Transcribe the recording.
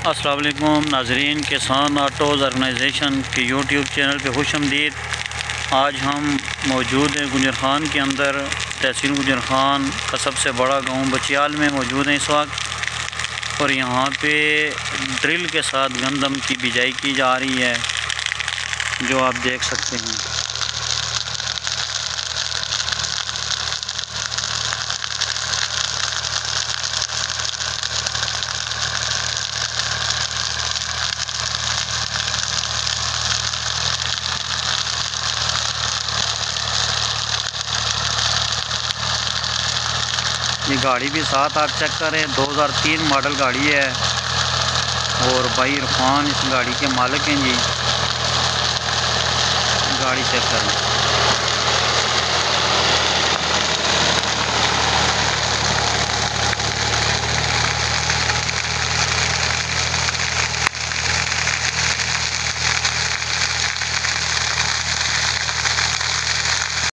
असलकुम नाजरीन, किसान आटोज़ ऑर्गेनाइजेशन के यूट्यूब चैनल पे खुश आमदीद। आज हम मौजूद हैं गुजर खान के अंदर। तहसील गुजर खान का सबसे बड़ा गाँव बचियाल में मौजूद हैं इस वक्त। और यहाँ पे ड्रिल के साथ गंदम की बिजाई की जा रही है, जो आप देख सकते हैं। ये गाड़ी भी साथ आप चेक करें। 2003 मॉडल गाड़ी है। और भाई इरफान इस गाड़ी के मालिक हैं जी। गाड़ी चेक करें।